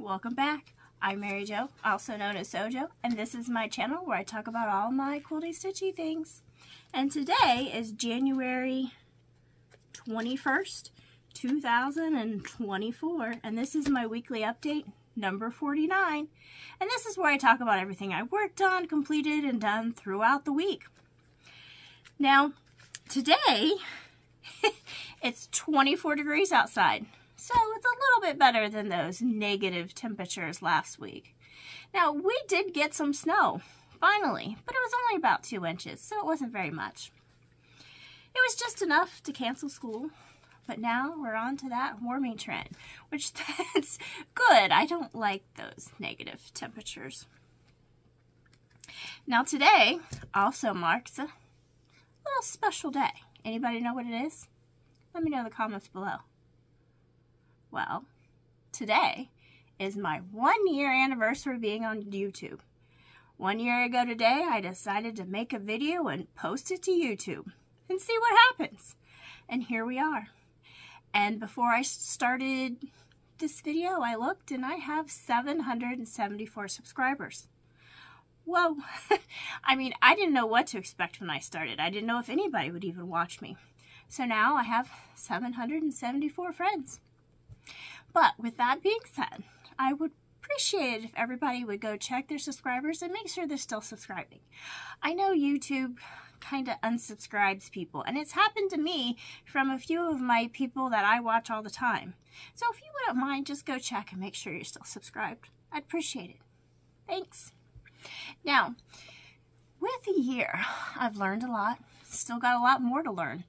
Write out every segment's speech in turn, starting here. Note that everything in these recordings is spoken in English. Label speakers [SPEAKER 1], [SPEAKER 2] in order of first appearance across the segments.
[SPEAKER 1] welcome back. I'm Mary Jo, also known as Sewjo, and this is my channel where I talk about all my quilty stitchy things. And today is January 21st, 2024, and this is my weekly update, number 49. And this is where I talk about everything I worked on, completed, and done throughout the week. Now, today, it's 24 degrees outside. So it's a little bit better than those negative temperatures last week. Now, we did get some snow, finally, but it was only about two inches, so it wasn't very much. It was just enough to cancel school, but now we're on to that warming trend, which that's good. I don't like those negative temperatures. Now today also marks a little special day. Anybody know what it is? Let me know in the comments below. Well, today is my one year anniversary being on YouTube. One year ago today, I decided to make a video and post it to YouTube and see what happens. And here we are. And before I started this video, I looked and I have 774 subscribers. Whoa. I mean, I didn't know what to expect when I started. I didn't know if anybody would even watch me. So now I have 774 friends. But with that being said, I would appreciate it if everybody would go check their subscribers and make sure they're still subscribing. I know YouTube kind of unsubscribes people, and it's happened to me from a few of my people that I watch all the time. So if you wouldn't mind, just go check and make sure you're still subscribed. I'd appreciate it. Thanks. Now, with a year, I've learned a lot. Still got a lot more to learn.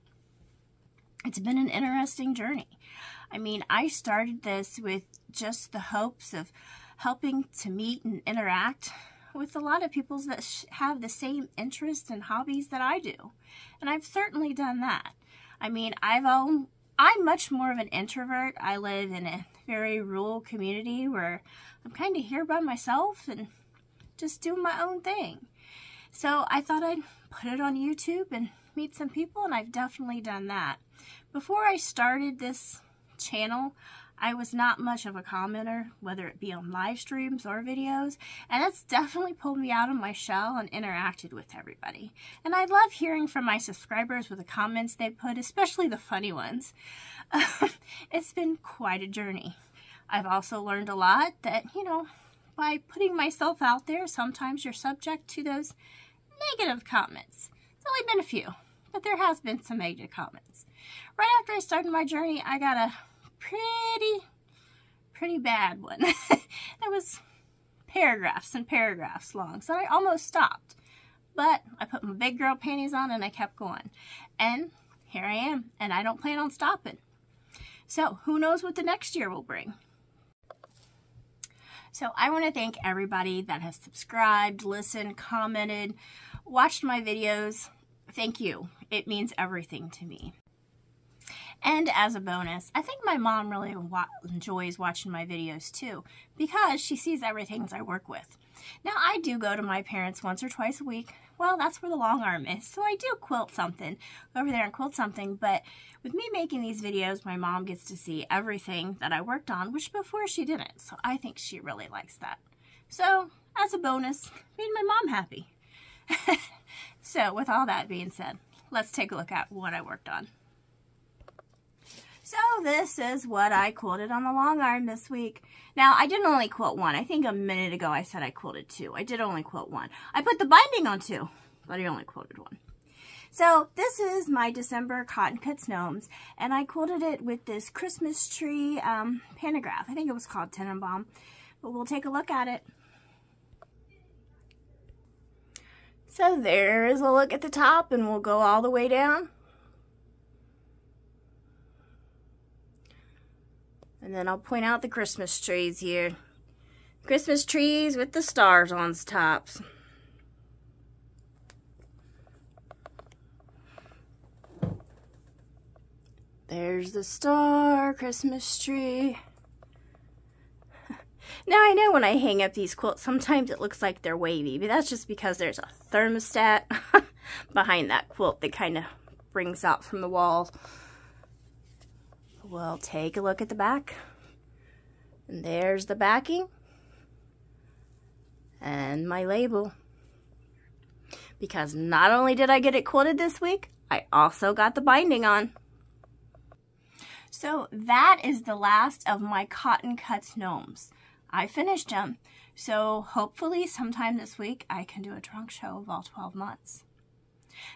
[SPEAKER 1] It's been an interesting journey. I mean, I started this with just the hopes of helping to meet and interact with a lot of people that have the same interests and hobbies that I do. And I've certainly done that. I mean, I've owned, I'm much more of an introvert. I live in a very rural community where I'm kind of here by myself and just doing my own thing. So I thought I'd put it on YouTube and meet some people, and I've definitely done that. Before I started this channel, I was not much of a commenter, whether it be on live streams or videos, and that's definitely pulled me out of my shell and interacted with everybody. And I love hearing from my subscribers with the comments they put, especially the funny ones. it's been quite a journey. I've also learned a lot that, you know, by putting myself out there, sometimes you're subject to those negative comments. It's only been a few, but there has been some negative comments. Right after I started my journey, I got a pretty, pretty bad one. it was paragraphs and paragraphs long, so I almost stopped. But I put my big girl panties on and I kept going. And here I am, and I don't plan on stopping. So who knows what the next year will bring. So I want to thank everybody that has subscribed, listened, commented, watched my videos. Thank you. It means everything to me. And as a bonus, I think my mom really wa enjoys watching my videos too because she sees everything I work with. Now, I do go to my parents once or twice a week. Well, that's where the long arm is, so I do quilt something. Go over there and quilt something, but with me making these videos, my mom gets to see everything that I worked on, which before she didn't, so I think she really likes that. So, as a bonus, made my mom happy. so, with all that being said, let's take a look at what I worked on. So this is what I quilted on the long arm this week. Now, I didn't only quilt one. I think a minute ago I said I quilted two. I did only quilt one. I put the binding on two, but I only quilted one. So this is my December Cotton Cuts Gnomes, and I quilted it with this Christmas tree um, pantograph. I think it was called Tannenbaum, but we'll take a look at it. So there is a look at the top, and we'll go all the way down. And then I'll point out the Christmas trees here. Christmas trees with the stars on the tops. There's the star Christmas tree. now I know when I hang up these quilts, sometimes it looks like they're wavy, but that's just because there's a thermostat behind that quilt that kind of brings out from the wall. We'll take a look at the back. And there's the backing and my label. Because not only did I get it quilted this week, I also got the binding on. So that is the last of my Cotton Cuts gnomes. I finished them, so hopefully sometime this week I can do a trunk show of all 12 months.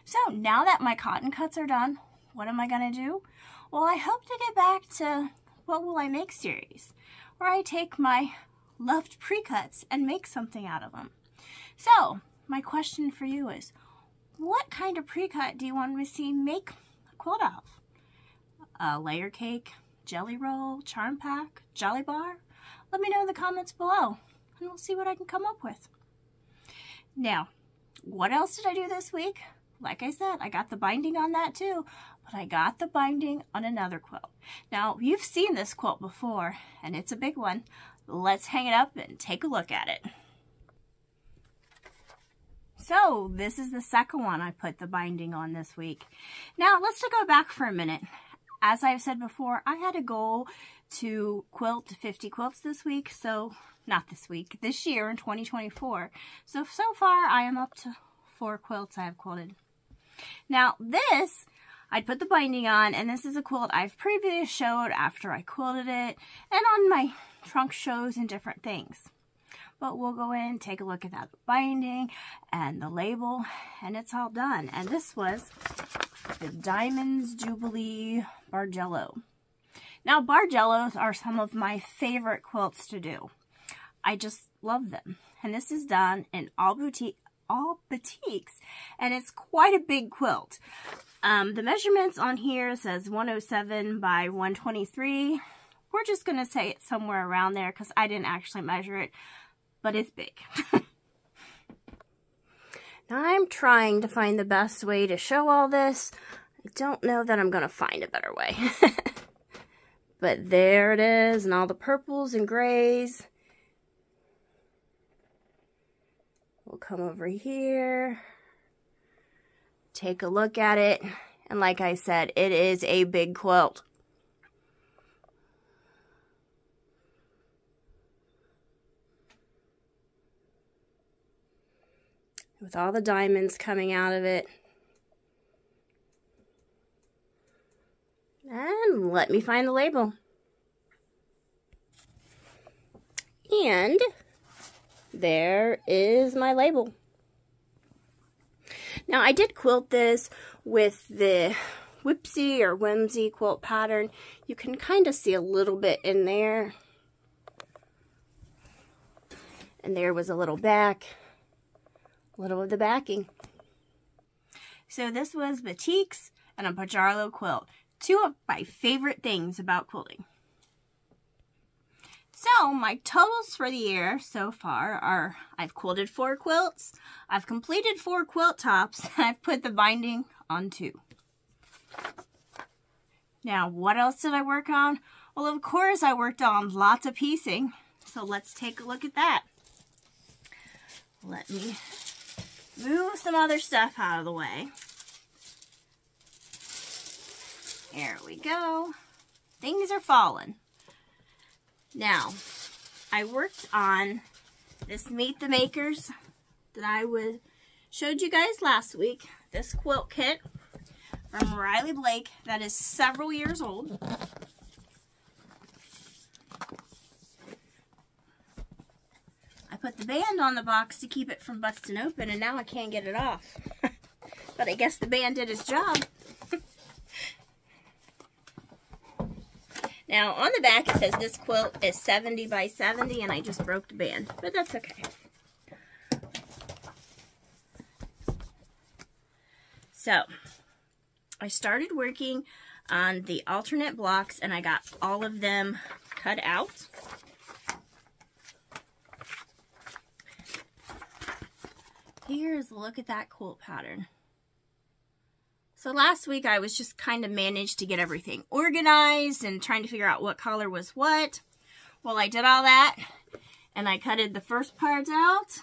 [SPEAKER 1] So now that my cotton cuts are done, what am I going to do? Well, I hope to get back to What Will I Make series, where I take my loved pre-cuts and make something out of them. So, my question for you is, what kind of pre-cut do you want to see make a quilt of? A layer cake, jelly roll, charm pack, jolly bar? Let me know in the comments below, and we'll see what I can come up with. Now, what else did I do this week? Like I said, I got the binding on that too, but I got the binding on another quilt. Now, you've seen this quilt before, and it's a big one. Let's hang it up and take a look at it. So, this is the second one I put the binding on this week. Now, let's go back for a minute. As I've said before, I had a goal to quilt 50 quilts this week, so not this week, this year in 2024. So, so far I am up to four quilts I have quilted. Now, this I'd put the binding on, and this is a quilt I've previously showed after I quilted it, and on my trunk shows and different things. But we'll go in, take a look at that binding and the label, and it's all done. And this was the Diamonds Jubilee Bargello. Now, Bargellos are some of my favorite quilts to do. I just love them. And this is done in all boutique, all batiks, and it's quite a big quilt. Um, the measurements on here says 107 by 123. We're just going to say it's somewhere around there because I didn't actually measure it, but it's big. now I'm trying to find the best way to show all this. I don't know that I'm going to find a better way. but there it is, and all the purples and grays. We'll come over here, take a look at it, and like I said, it is a big quilt. with all the diamonds coming out of it. And let me find the label. And there is my label. Now I did quilt this with the Whipsy or Whimsy quilt pattern. You can kind of see a little bit in there. And there was a little back a little of the backing. So this was Batiks and a Bargello quilt. Two of my favorite things about quilting. So my totals for the year so far are I've quilted four quilts, I've completed four quilt tops, and I've put the binding on two. Now what else did I work on? Well of course I worked on lots of piecing, so let's take a look at that. Let me move some other stuff out of the way. There we go. Things are falling. Now, I worked on this Meet the Makers that I was showed you guys last week. This quilt kit from Riley Blake that is several years old. I put the band on the box to keep it from busting open, and now I can't get it off. but I guess the band did its job. Now, on the back, it says this quilt is 70 by 70, and I just broke the band, but that's okay. So, I started working on the alternate blocks, and I got all of them cut out. Here's a look at that quilt pattern. So last week I was just kind of managed to get everything organized and trying to figure out what color was what. Well, I did all that and I cutted the first parts out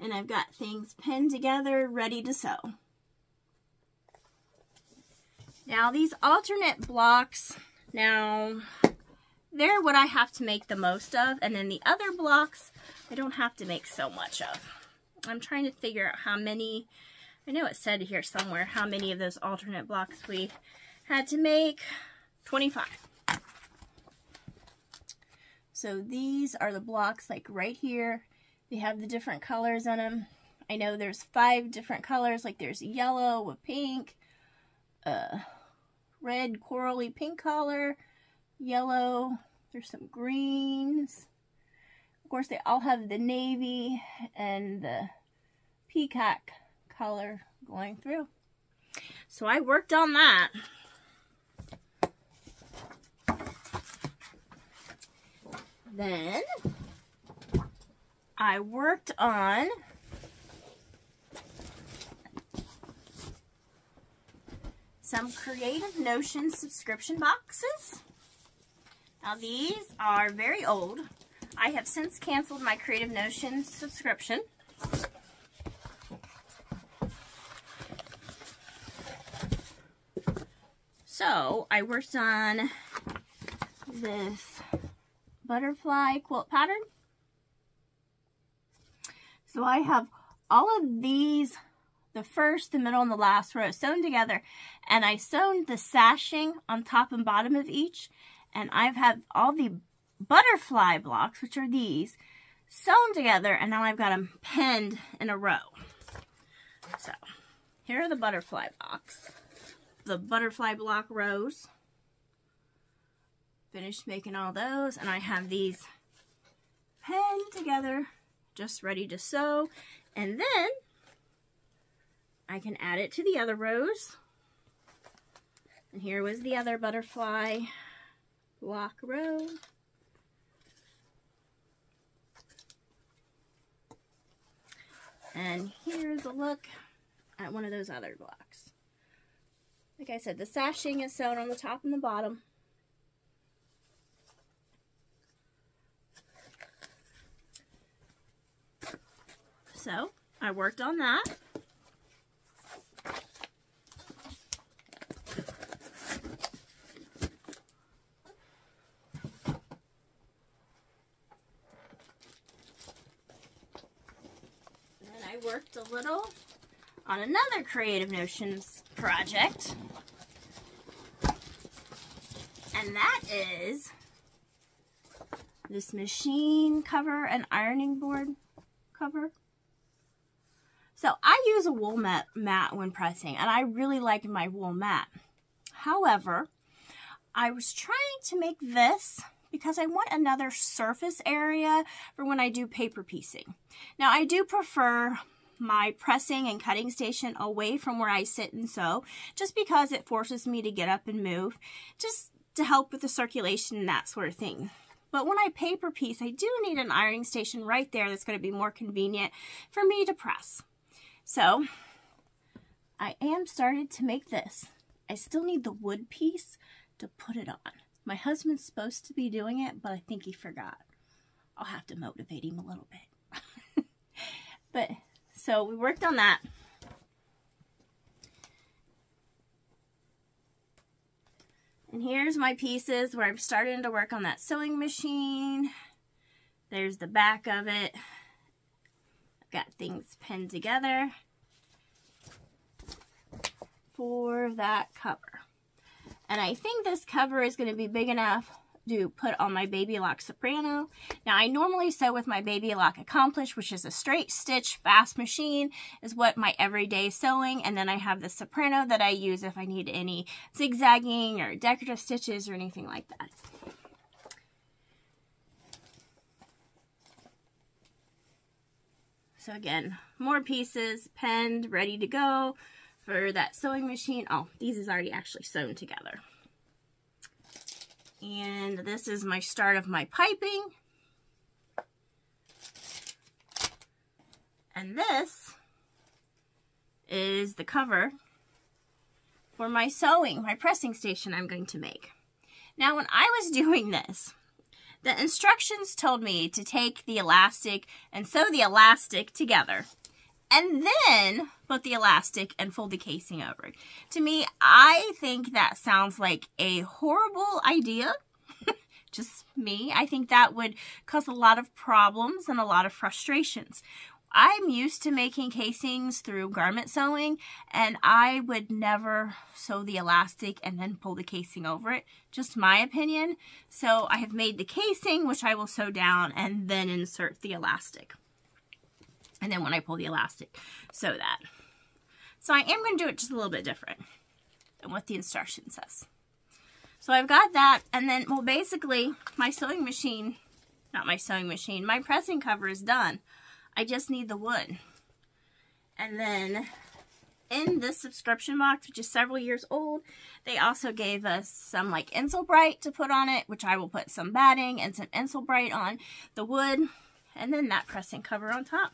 [SPEAKER 1] and I've got things pinned together ready to sew. Now these alternate blocks, now they're what I have to make the most of. And then the other blocks, I don't have to make so much of. I'm trying to figure out how many, I know it said here somewhere, how many of those alternate blocks we had to make. 25. So these are the blocks like right here. They have the different colors on them. I know there's five different colors, like there's yellow with pink, uh, red corally pink color, yellow, there's some greens. Of course, they all have the navy and the peacock color going through. So I worked on that. Then I worked on some Creative Notion subscription boxes. Now these are very old. I have since canceled my Creative Notion subscription. So I worked on this butterfly quilt pattern. So I have all of these, the first, the middle, and the last row sewn together. And I sewn the sashing on top and bottom of each. And I've had all the butterfly blocks, which are these, sewn together. And now I've got them pinned in a row. So here are the butterfly blocks. The butterfly block rows. Finished making all those and I have these pinned together just ready to sew. And then I can add it to the other rows. And here was the other butterfly block row. And here's a look at one of those other blocks like I said the sashing is sewn on the top and the bottom So I worked on that. And I worked a little on another Creative Notions project. And that is this machine cover and ironing board cover. So I use a wool mat, mat when pressing, and I really like my wool mat. However, I was trying to make this because I want another surface area for when I do paper piecing. Now, I do prefer my pressing and cutting station away from where I sit and sew, just because it forces me to get up and move, just to help with the circulation and that sort of thing. But when I paper piece, I do need an ironing station right there that's going to be more convenient for me to press. So I am started to make this. I still need the wood piece to put it on. My husband's supposed to be doing it, but I think he forgot. I'll have to motivate him a little bit. but so we worked on that. And here's my pieces where I'm starting to work on that sewing machine. There's the back of it I've got things pinned together for that cover. And I think this cover is going to be big enough to put on my Baby Lock Soprano. Now, I normally sew with my Baby Lock Accomplish, which is a straight stitch fast machine, is what my everyday sewing. And then I have the Soprano that I use if I need any zigzagging or decorative stitches or anything like that. So again, more pieces, penned, ready to go for that sewing machine. Oh, these is already actually sewn together. And this is my start of my piping. And this is the cover for my sewing, my pressing station I'm going to make. Now, when I was doing this, the instructions told me to take the elastic and sew the elastic together and then put the elastic and fold the casing over. To me, I think that sounds like a horrible idea. Just me. I think that would cause a lot of problems and a lot of frustrations. I'm used to making casings through garment sewing and I would never sew the elastic and then pull the casing over it. Just my opinion. So I have made the casing, which I will sew down and then insert the elastic. And then when I pull the elastic, sew that. So I am going to do it just a little bit different than what the instruction says. So I've got that, and then, well, basically, my sewing machine, not my sewing machine, my pressing cover is done. I just need the wood. And then in this subscription box, which is several years old, they also gave us some like Insul-Brite to put on it, which I will put some batting and some Insul-Brite on the wood, and then that pressing cover on top.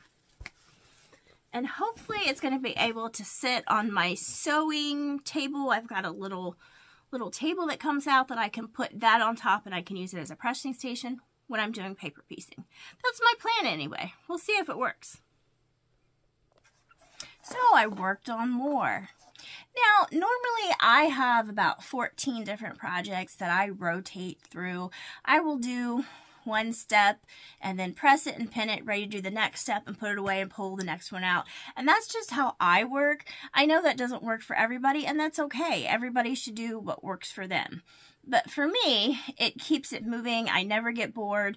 [SPEAKER 1] And hopefully it's going to be able to sit on my sewing table. I've got a little little table that comes out that I can put that on top and I can use it as a pressing station when I'm doing paper piecing. That's my plan anyway. We'll see if it works. So I worked on more. Now, normally I have about 14 different projects that I rotate through. I will do one step and then press it and pin it, ready to do the next step and put it away and pull the next one out. And that's just how I work. I know that doesn't work for everybody and that's okay. Everybody should do what works for them. But for me, it keeps it moving. I never get bored.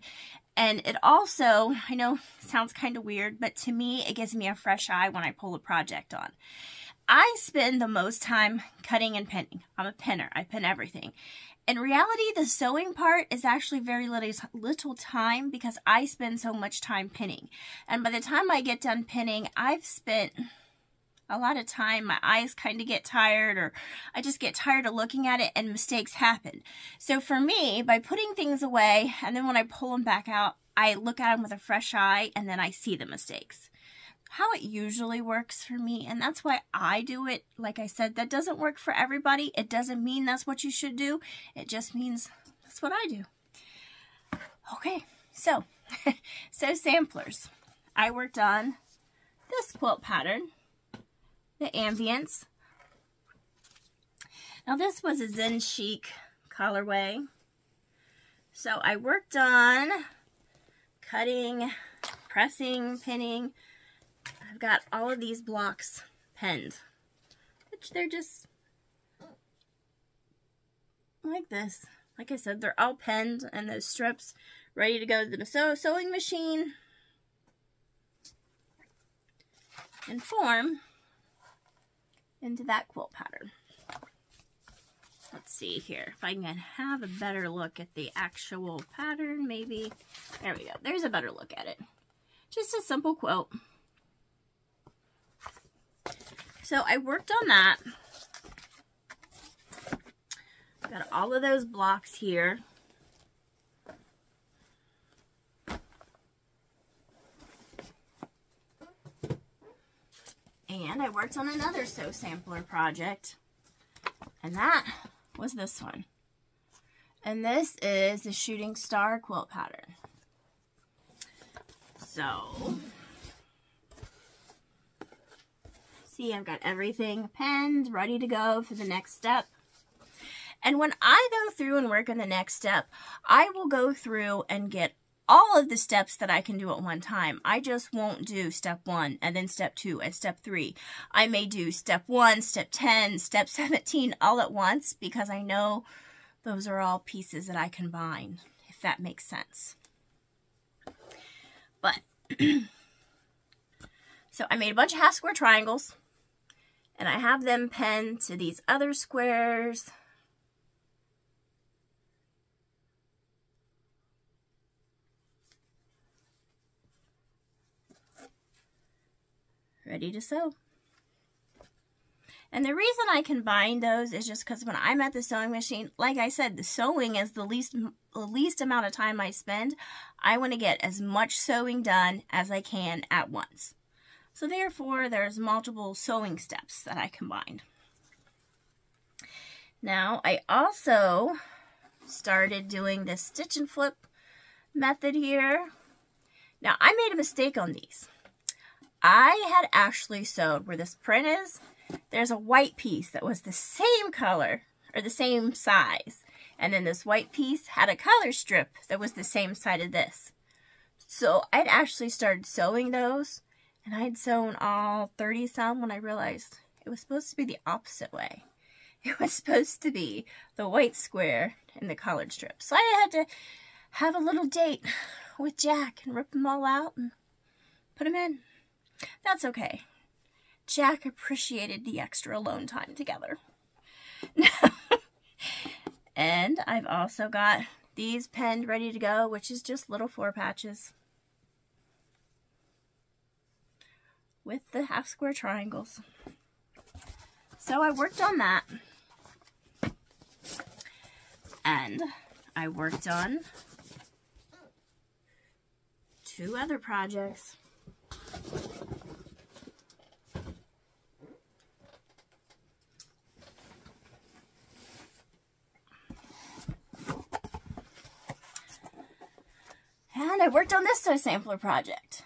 [SPEAKER 1] And it also, I know sounds kind of weird, but to me, it gives me a fresh eye when I pull a project on. I spend the most time cutting and pinning. I'm a pinner. I pin everything. In reality, the sewing part is actually very little time because I spend so much time pinning. And by the time I get done pinning, I've spent a lot of time. My eyes kind of get tired or I just get tired of looking at it and mistakes happen. So for me, by putting things away and then when I pull them back out, I look at them with a fresh eye and then I see the mistakes how it usually works for me, and that's why I do it. Like I said, that doesn't work for everybody. It doesn't mean that's what you should do. It just means that's what I do. Okay, so, so samplers. I worked on this quilt pattern, the Ambience. Now this was a Zen Chic colorway. So I worked on cutting, pressing, pinning, I've got all of these blocks penned, which they're just like this. Like I said, they're all penned and those strips ready to go to the sew sewing machine and form into that quilt pattern. Let's see here if I can have a better look at the actual pattern, maybe. There we go. There's a better look at it. Just a simple quilt. So I worked on that. Got all of those blocks here. And I worked on another Sew Sampler project. And that was this one. And this is the Shooting Star quilt pattern. So, See, I've got everything penned, ready to go for the next step. And when I go through and work on the next step, I will go through and get all of the steps that I can do at one time. I just won't do step one and then step two and step three. I may do step one, step 10, step 17 all at once because I know those are all pieces that I combine, if that makes sense. But, so I made a bunch of half square triangles. And I have them pinned to these other squares. Ready to sew. And the reason I combine those is just because when I'm at the sewing machine, like I said, the sewing is the least, the least amount of time I spend. I want to get as much sewing done as I can at once. So therefore, there's multiple sewing steps that I combined. Now, I also started doing this stitch and flip method here. Now, I made a mistake on these. I had actually sewed where this print is, there's a white piece that was the same color or the same size And then this white piece had a color strip that was the same side of this. So I'd actually started sewing those and I'd sewn all 30 some when I realized it was supposed to be the opposite way. It was supposed to be the white square and the colored strip. So I had to have a little date with Jack and rip them all out and put them in. That's okay. Jack appreciated the extra alone time together. and I've also got these penned ready to go, which is just little four patches. With the half square triangles. So I worked on that. And I worked on two other projects. And I worked on this sampler project,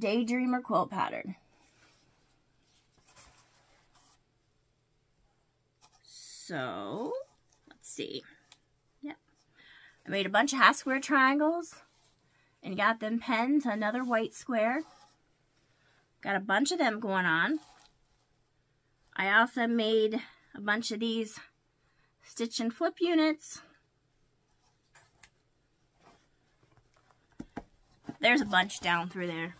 [SPEAKER 1] Daydreamer quilt pattern. So, let's see. Yep. I made a bunch of half square triangles and got them penned to another white square. Got a bunch of them going on. I also made a bunch of these stitch and flip units. There's a bunch down through there.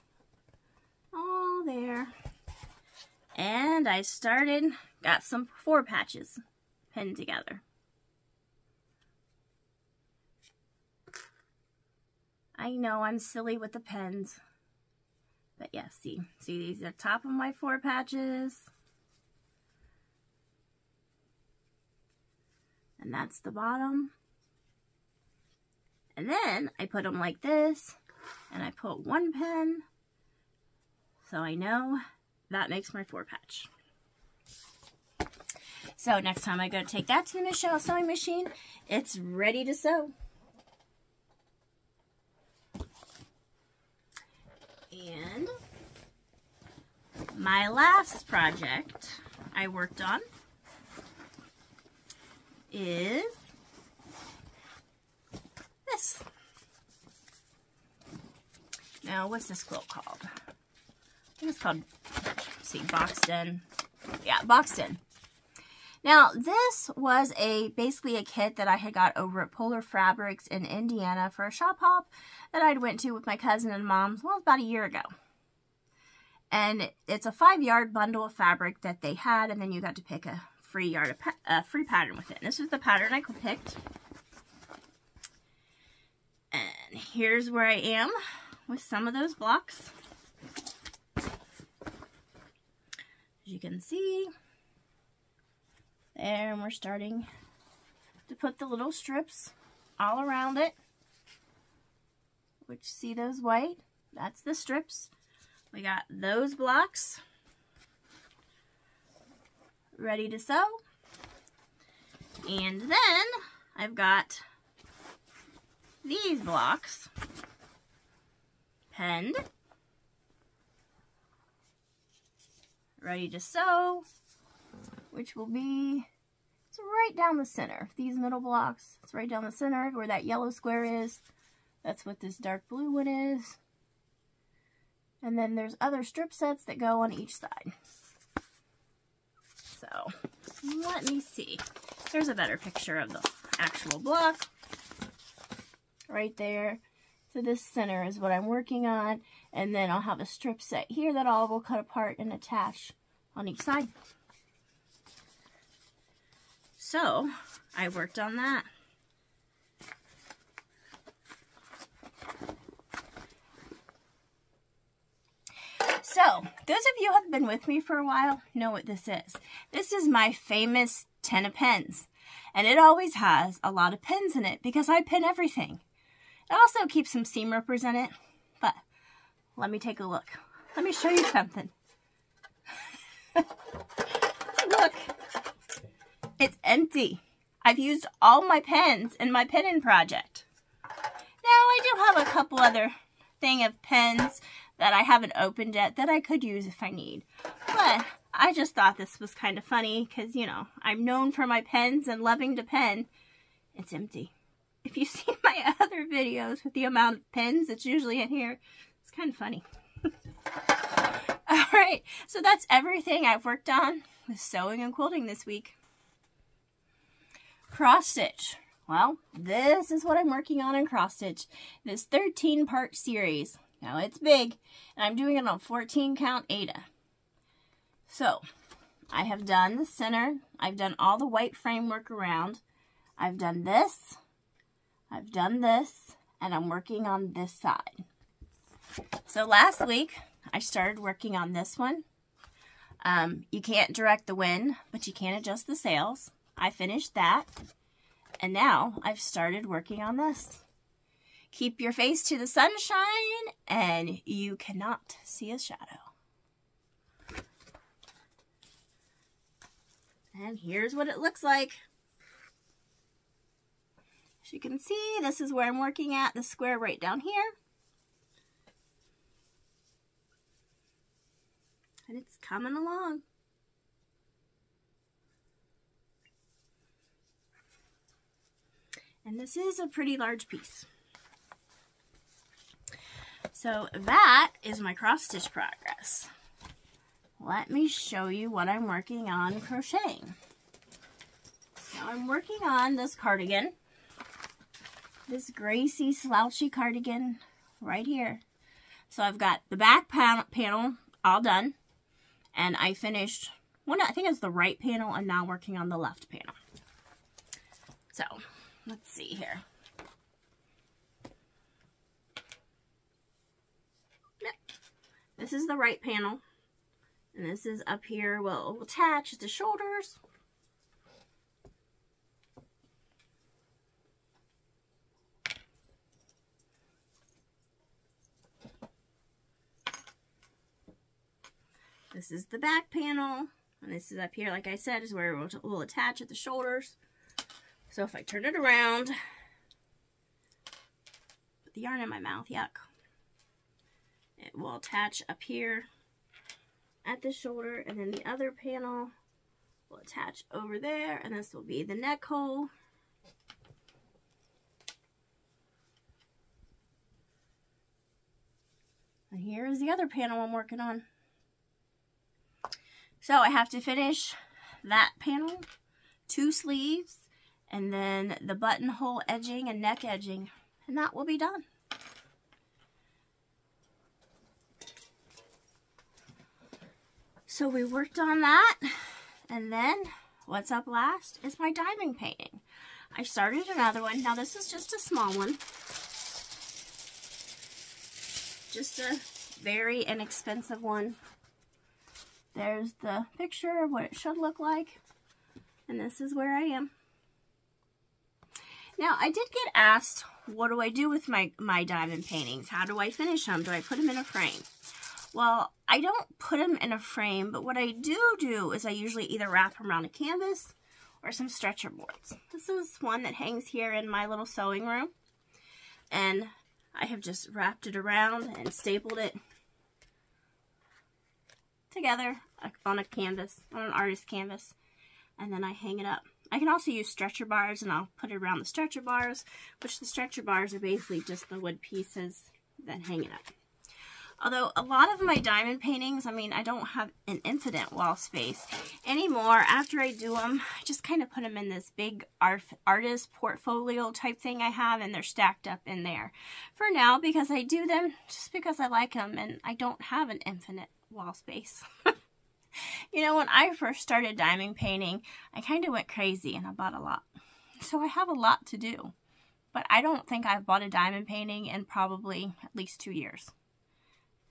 [SPEAKER 1] All there. And I started, got some four patches pinned together. I know I'm silly with the pens. But yeah, see, see these are top of my four patches. And that's the bottom. And then I put them like this and I put one pen so I know that makes my four patch. So next time I go to take that to the Michelle sewing machine, it's ready to sew. And my last project I worked on is this. Now, what's this quilt called? I think it's called, see, Boxed In. Yeah, Boxed In. Now, this was a basically a kit that I had got over at Polar Fabrics in Indiana for a shop hop that I'd went to with my cousin and mom, well, about a year ago. And it's a five yard bundle of fabric that they had, and then you got to pick a free yard, a free pattern with it. And this is the pattern I picked. And here's where I am with some of those blocks. As you can see, and we're starting to put the little strips all around it. Which, see those white? That's the strips. We got those blocks ready to sew. And then I've got these blocks penned, ready to sew, which will be, right down the center. These middle blocks, it's right down the center where that yellow square is. That's what this dark blue one is. And then there's other strip sets that go on each side. So, let me see. There's a better picture of the actual block. Right there. So this center is what I'm working on. And then I'll have a strip set here that all will cut apart and attach on each side. So I worked on that. So, those of you who have been with me for a while know what this is. This is my famous ten of pens. And it always has a lot of pins in it because I pin everything. It also keeps some seam rippers in it. But let me take a look. Let me show you something. It's empty. I've used all my pens in my penning project. Now, I do have a couple other thing of pens that I haven't opened yet that I could use if I need. But I just thought this was kind of funny because, you know, I'm known for my pens and loving to pen. it's empty. If you've seen my other videos with the amount of pens that's usually in here, it's kind of funny. All right, so that's everything I've worked on with sewing and quilting this week. Cross stitch. Well, this is what I'm working on in cross stitch. This 13 part series. Now it's big, and I'm doing it on 14 count Aida. So, I have done the center. I've done all the white framework around. I've done this. I've done this. And I'm working on this side. So last week, I started working on this one. Um, you can't direct the wind, but you can adjust the sails. I finished that. And now I've started working on this. Keep your face to the sunshine and you cannot see a shadow. And here's what it looks like. As you can see, this is where I'm working at, the square right down here. And it's coming along. And this is a pretty large piece. So that is my cross stitch progress. Let me show you what I'm working on crocheting. So I'm working on this cardigan. This Gracie slouchy cardigan right here. So I've got the back panel all done. And I finished, one, I think it's the right panel. I'm now working on the left panel. So let's see here. This is the right panel. And this is up here, well, will attach the shoulders. This is the back panel. And this is up here, like I said, is where it will attach at the shoulders. So if I turn it around, put the yarn in my mouth, yuck. It will attach up here at the shoulder and then the other panel will attach over there and this will be the neck hole. And here is the other panel I'm working on. So I have to finish that panel, two sleeves, and then the buttonhole edging and neck edging, and that will be done. So we worked on that. And then what's up last is my diamond painting. I started another one. Now this is just a small one. Just a very inexpensive one. There's the picture of what it should look like. And this is where I am. Now, I did get asked, what do I do with my, my diamond paintings? How do I finish them? Do I put them in a frame? Well, I don't put them in a frame, but what I do do is I usually either wrap them around a canvas or some stretcher boards. This is one that hangs here in my little sewing room. And I have just wrapped it around and stapled it together uh, on a canvas, on an artist canvas. And then I hang it up. I can also use stretcher bars and I'll put it around the stretcher bars, which the stretcher bars are basically just the wood pieces that hang it up. Although a lot of my diamond paintings, I mean, I don't have an infinite wall space anymore. After I do them, I just kind of put them in this big art, artist portfolio type thing I have, and they're stacked up in there for now because I do them just because I like them, and I don't have an infinite wall space. you know, when I first started diamond painting, I kind of went crazy and I bought a lot. So I have a lot to do. But I don't think I've bought a diamond painting in probably at least two years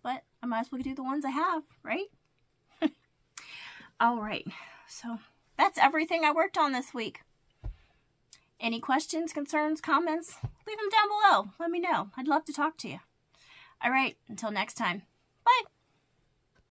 [SPEAKER 1] but I might as well do the ones I have, right? All right, so that's everything I worked on this week. Any questions, concerns, comments? Leave them down below. Let me know. I'd love to talk to you. All right, until next time. Bye.